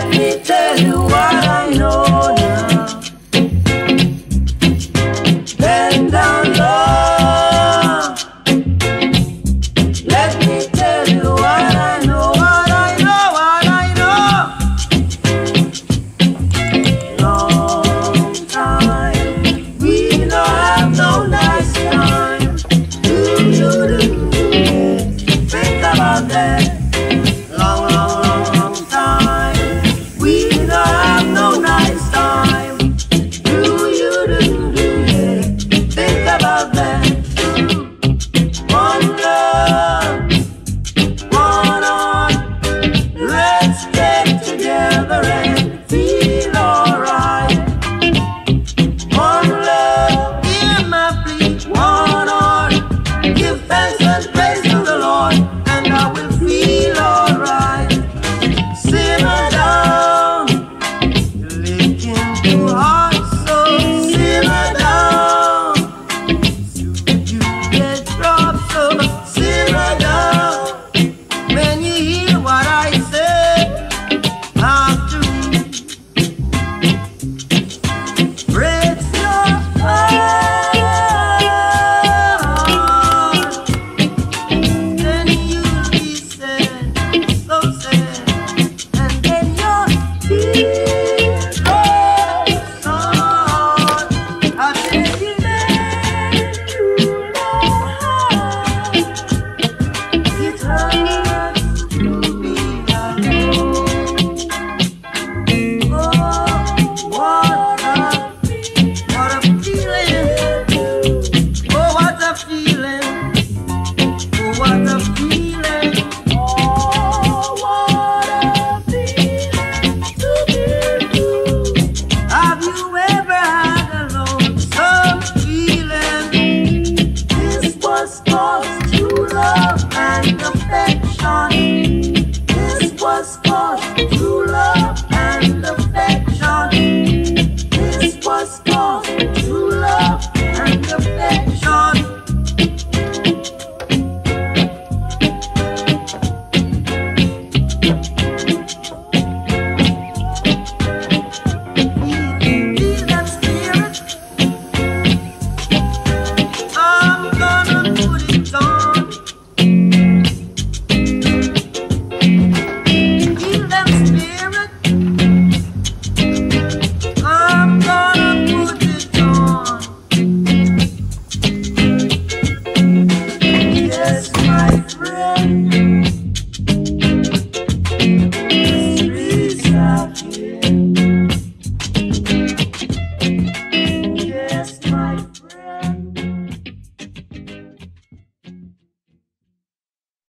Let me tell you what I know now. Bend down low. Let me tell you what I know, what I know, what I know. Long time, we don't have no nice time. Do. Think about. Yes, and friend.